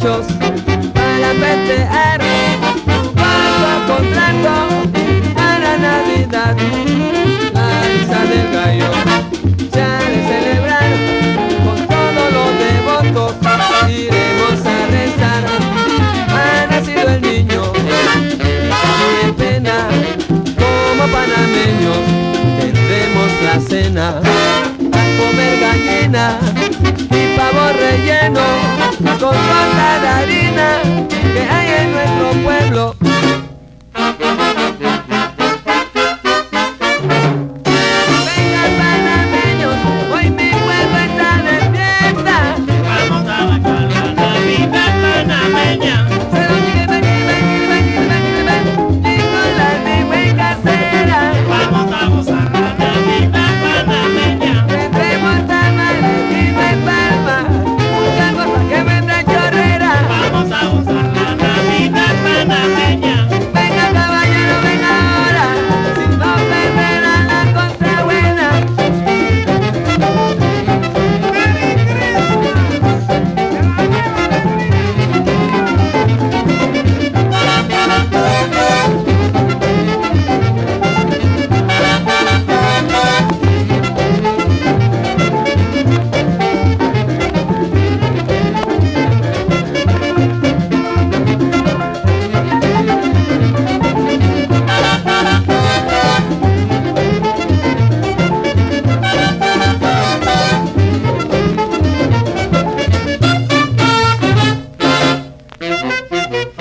Para muchachos para festejar cuarto contrato para Navidad. Alza del gallo, ya de celebrar con todos los devotos iremos a rezar. Ha nacido el niño y en pena como panameños tendremos la cena a comer gallina con tanta harina que hay en nuestro pueblo. Mm-hmm.